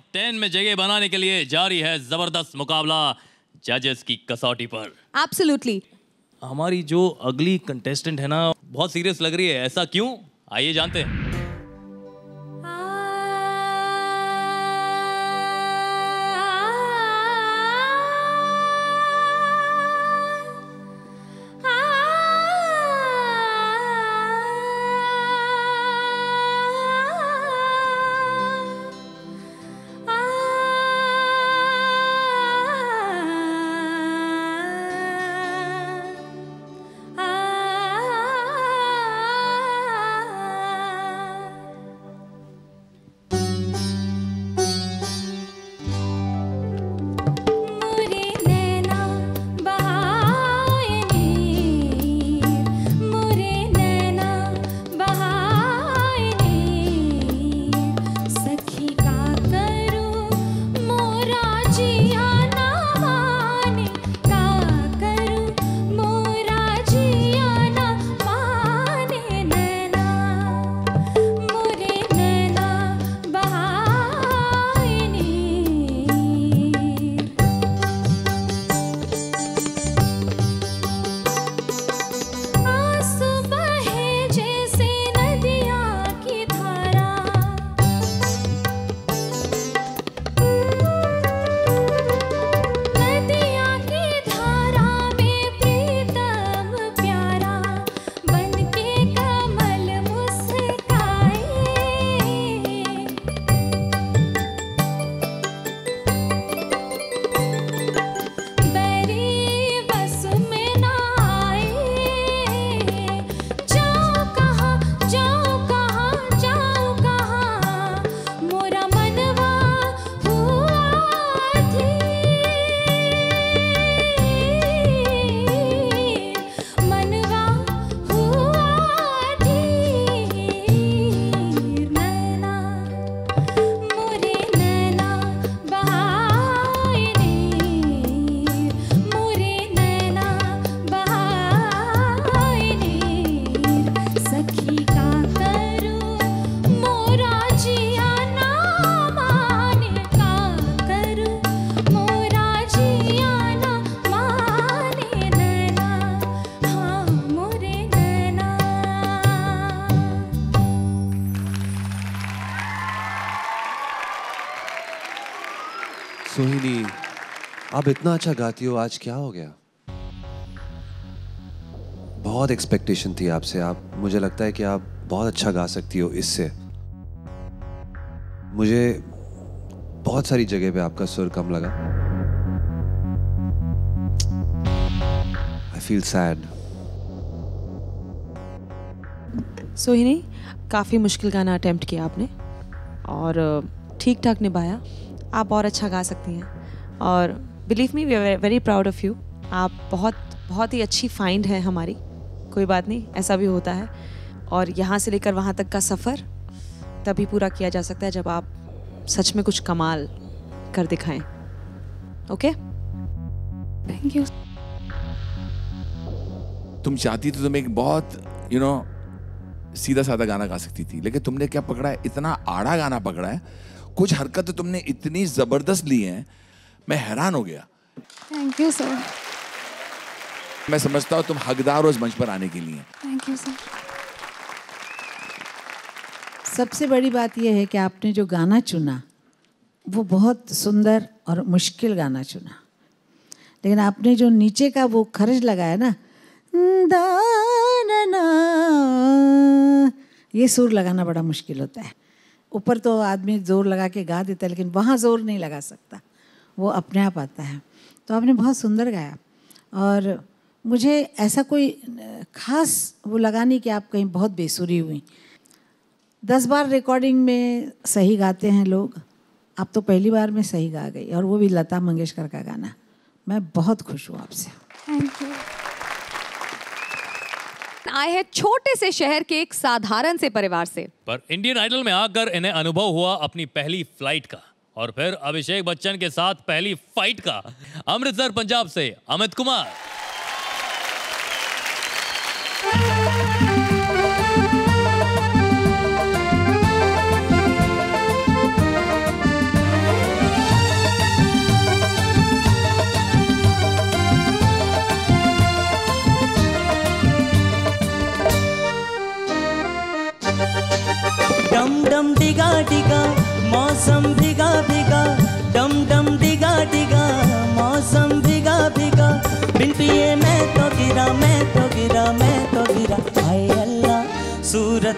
Top ten में जगह बनाने के लिए जारी है ज़बरदस्त मुकाबला जजेस की कसौटी पर। एब्सोल्युटली हमारी जो अगली कंटेस्टेंट है ना बहुत सीरियस लग रही है। ऐसा क्यों? आइए जानते हैं। सोहिनी आप इतना अच्छा गाती हो, आज क्या हो गया? बहुत एक्सपेक्टेशन थी आपसे। आप, मुझे लगता है कि आप बहुत अच्छा गा सकती हो इससे। मुझे बहुत सारी जगह पे आपका सुर कम लगा। आई फील सैड सोहिनी, काफ़ी मुश्किल गाना अटेम्प्ट किया आपने और ठीक ठाक निभाया। आप और अच्छा गा सकती हैं। और believe me we are very proud of you आप बहुत बहुत ही अच्छी फाइंड है हमारी। कोई बात नहीं ऐसा भी होता है। और यहाँ से लेकर वहाँ तक का सफ़र तभी पूरा किया जा सकता है जब आप सच में कुछ कमाल कर दिखाएँ। ओके थैंक यू तुम चाहती तो तुम एक बहुत यू you नो know, सीधा साधा गाना गा सकती थी लेकिन तुमने क्या पकड़ा है? इतना आड़ा गाना पकड़ा है कुछ हरकतें तुमने इतनी ज़बरदस्त ली हैं मैं हैरान हो गया। थैंक यू सर मैं समझता हूँ तुम हकदार हो इस मंच पर आने के लिए। थैंक यू सर सबसे बड़ी बात यह है कि आपने जो गाना चुना वो बहुत सुंदर और मुश्किल गाना चुना। लेकिन आपने जो नीचे का वो खर्च लगाया ना दा ना ना। ये सुर लगाना बड़ा मुश्किल होता है। ऊपर तो आदमी ज़ोर लगा के गा देता है, लेकिन वहाँ ज़ोर नहीं लगा सकता। वो अपने आप आता है। तो आपने बहुत सुंदर गाया। और मुझे ऐसा कोई खास वो लगा नहीं कि आप कहीं बहुत बेसुरी हुई। दस बार रिकॉर्डिंग में सही गाते हैं लोग। आप तो पहली बार में सही गा गई। और वो भी लता मंगेशकर का गाना। मैं बहुत खुश हूँ आपसे। थैंक यू आए हैं छोटे से शहर के एक साधारण से परिवार से। पर इंडियन आइडल में आकर इन्हें अनुभव हुआ अपनी पहली फ़्लाइट का और फिर अभिषेक बच्चन के साथ पहली फाइट का। अमृतसर, पंजाब से अमित कुमार।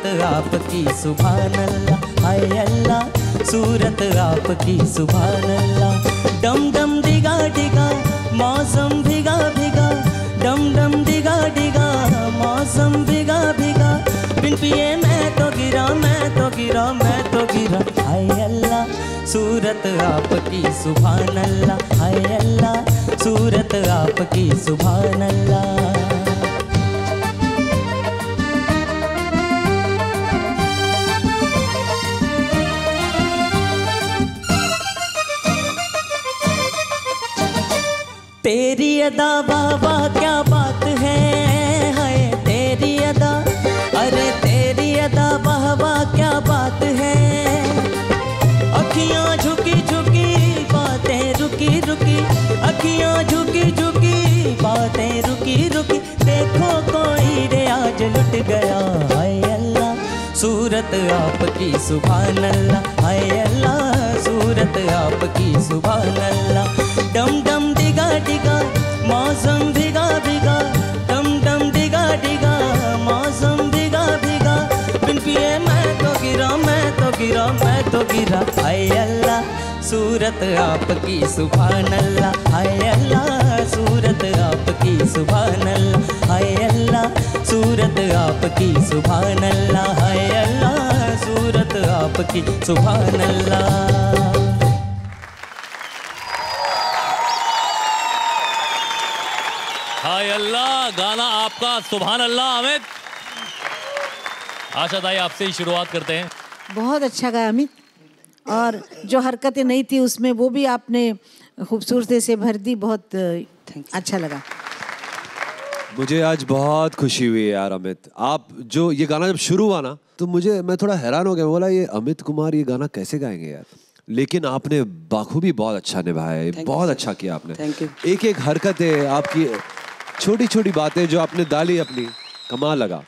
सूरत आपकी सुभान अल्लाह हाय अल्लाह, सूरत आपकी सुभान अल्लाह डम डम डिगा डिगा मौसम भिगा भिगा। डम डम डिगा डिगा मौसम भिगा भिगा। बिन पिए मैं तो गिरा, मैं तो गिरा, मैं तो गिरा। हाय अल्लाह, सूरत आपकी सुभान अल्लाह हाय अल्लाह, सूरत आपकी सुभान अल्लाह तेरी अदा बाबा, क्या बात है? हाय, तेरी अदा, अरे तेरी अदा बाबा, क्या बात है? अखियाँ झुकी झुकी, बातें रुकी रुकी, अखियाँ झुकी झुकी, बातें रुकी रुकी, देखो कोई रे, आज लुट गया, हाय अल्लाह, सूरत आपकी, सुभान अल्लाह, हाय अल्लाह, सूरत आपकी, सुभान अल्लाह। डिगा मौसम भिगा भिगा डिगा मौसम भिगा भिगा मैं तो गिरा, मैं तो गिरा, मैं तो गिरा। अल्लाह, सूरत आपकी सुभान अल्लाह हाय अल्लाह, सूरत आपकी सुभान अल्लाह हाय अल्लाह, सूरत आपकी सुभान अल्लाह हाय अल्लाह, सूरत आपकी सुभान अल्लाह हाय अल्लाह गाना आपका सुभान अल्लाह अमित आशा ताई आपसे ही शुरुआत करते हैं। बहुत अच्छा गाया अमित और जो हरकतें नहीं थी उसमें वो भी आपने खूबसूरती से भर दी बहुत अच्छा लगा। मुझे आज बहुत खुशी हुई है यार अमित। आप जो ये गाना जब शुरू हुआ ना तो मुझे मैं थोड़ा हैरान हो गया बोला ये अमित कुमार ये गाना कैसे गाएँगे यार? लेकिन आपने बाखूबी बहुत अच्छा निभाया है बहुत अच्छा किया आपने। एक एक हरकत है आपकी छोटी छोटी बातें जो आपने डाली अपनी कमाल लगा।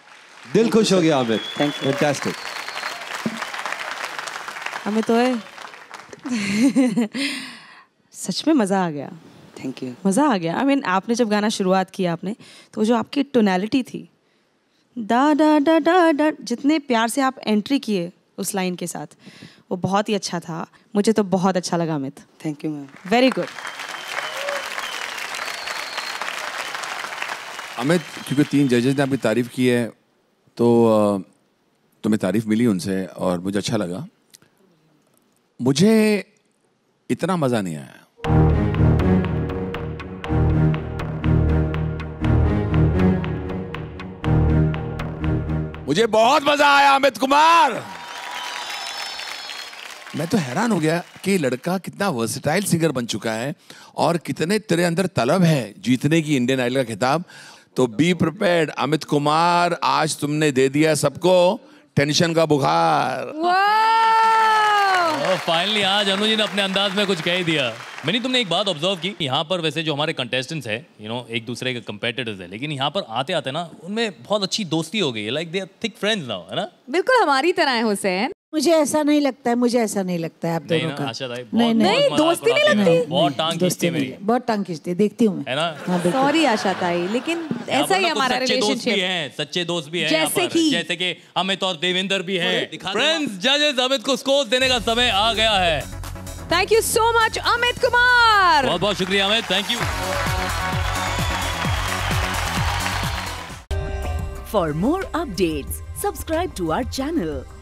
दिल खुश हो गया अमित Thank you. फैंटास्टिक हमें तो सच में मज़ा आ गया। थैंक यू मज़ा आ गया। आई I मीन mean, आपने जब गाना शुरुआत किया आपने तो जो आपकी टोनैलिटी थी डा डा डा डा डा जितने प्यार से आप एंट्री किए उस लाइन के साथ वो बहुत ही अच्छा था। मुझे तो बहुत अच्छा लगा Amit. Thank you ma'am very good Amit, क्योंकि तीन जजेस ने आपकी तारीफ़ की है तो तुम्हें तारीफ़ मिली उनसे और मुझे अच्छा लगा। मुझे इतना मज़ा नहीं आया। मुझे बहुत मज़ा आया, अमित कुमार। मैं तो हैरान हो गया कि लड़का कितना वर्सेटाइल सिंगर बन चुका है और कितने तेरे अंदर तलब है जीतने की इंडियन आइडल का खिताब। तो बी प्रिपेयर्ड अमित कुमार आज तुमने दे दिया सबको टेंशन का बुखार। फाइनली आज अनु जी ने अपने अंदाज में कुछ कह दिया। मैंने तुमने एक बात ऑब्ज़र्व की यहाँ पर वैसे जो हमारे कंटेस्टेंट्स है यू you नो know, एक दूसरे के कंपेटिटर्स है लेकिन यहाँ पर आते आते ना उनमें बहुत अच्छी दोस्ती हो गई है। Like they are thick friends now है ना? बिल्कुल हमारी तरह है हुसैन। मुझे ऐसा नहीं लगता है मुझे ऐसा नहीं लगता है आप दोनों का। नहीं, बहुत- नहीं, दोस्ती नहीं लगती? बहुत टांग खींचती है मेरी। बहुत टांग खींचती है, देखती हूँ। मैं है ना सॉरी आशा ताई लेकिन ऐसा ही हमारा सच्चे दोस्त भी रिलेशनशिप हैं सच्चे दोस्त भी हैं जैसे। कि? जैसे कि अमित और देवेंद्र भी हैं। फ्रेंड्स जजेस अमित को स्कोर देने का समय आ गया है। Thank you so much Amit Kumar. बहुत बहुत शुक्रिया Amit. Thank you for more updates, subscribe to our channel,